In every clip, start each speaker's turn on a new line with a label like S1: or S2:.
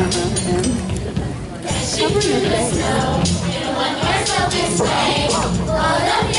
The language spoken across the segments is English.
S1: and cover your face.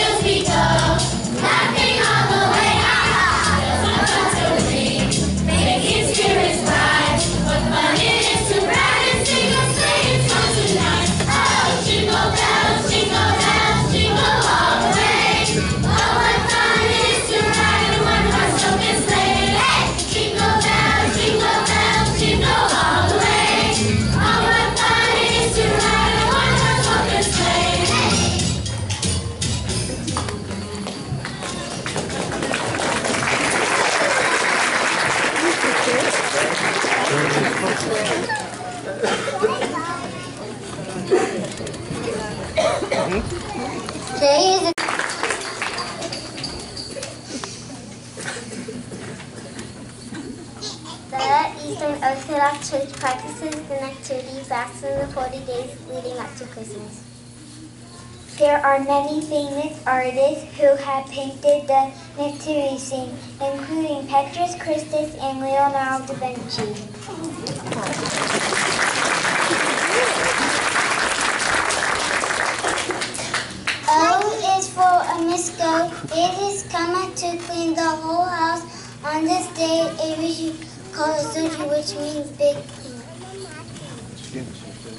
S1: The Eastern Orthodox Church practices the Nativity fast in the 40 days leading up to Christmas. There are many famous artists who have painted the nativity scene, including Petrus Christus and Leonardo da Vinci. O is Omisoka. It is coming to clean the whole house. On this day, it is called Suji, which means big clean.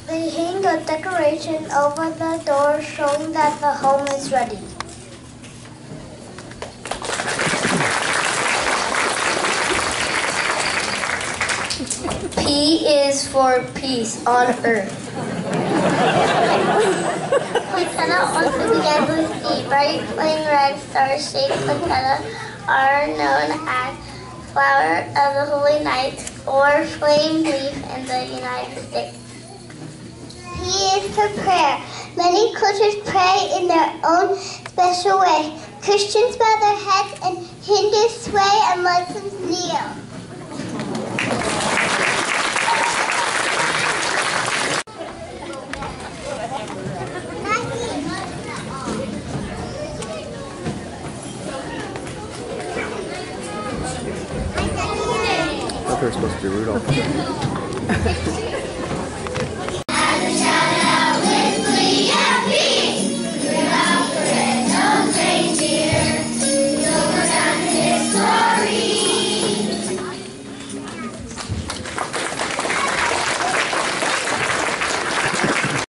S1: They hang a decoration over the door showing that the home is ready.
S2: P is for peace on earth.
S1: The bright plain red star-shaped poinsettia are known as flower of the holy night or flame leaf in the United States. P is for prayer. Many cultures pray in their own special way. Christians bow their heads and Hindus sway and Muslims kneel.
S3: Thought they supposed to be Rudolph.